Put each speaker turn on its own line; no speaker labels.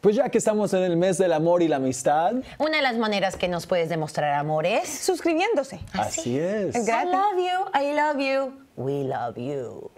Pues ya que estamos en el mes del amor y la amistad,
Una de las maneras que nos puedes demostrar amor es.
Suscribiéndose.
así es.
Es
I love you, I love you, we love you.